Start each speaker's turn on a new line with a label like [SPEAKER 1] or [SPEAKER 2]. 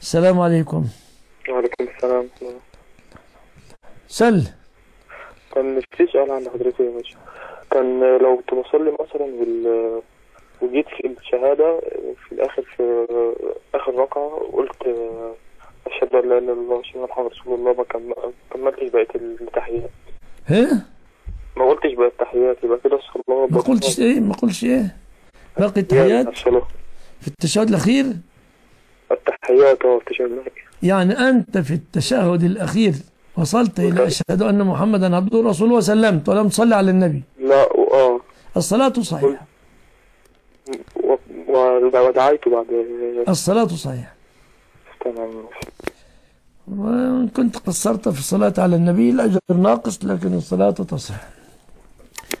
[SPEAKER 1] السلام عليكم.
[SPEAKER 2] وعليكم السلام.
[SPEAKER 1] سل.
[SPEAKER 2] كان في سؤال عند حضرتك يا باشا. كان لو كنت بصلي مثلا وال... وجيت في الشهادة في الآخر في آخر ركعة قلت أشهد أن لا إله إلا الله وأشهد أن محمد رسول الله ما كم- كملتش بقية التحيات.
[SPEAKER 1] ها؟
[SPEAKER 2] ما قلتش بقية التحيات يبقى كده الصلاة
[SPEAKER 1] ما قلتش إيه؟ ما قلتش إيه؟ باقي التحيات؟ في التشهد الأخير؟
[SPEAKER 2] التحيات آه التشهد
[SPEAKER 1] يعني أنت في التشهد الأخير وصلت إلى أشهد أن محمدا عبده ورسوله وسلمت ولم تصلي على النبي.
[SPEAKER 2] لا آه.
[SPEAKER 1] الصلاة صحيحة.
[SPEAKER 2] ودعيت بعد.
[SPEAKER 1] الصلاة صحيحة.
[SPEAKER 2] تمام.
[SPEAKER 1] وإن كنت قصرت في الصلاة على النبي الأجر ناقص لكن الصلاة تصح.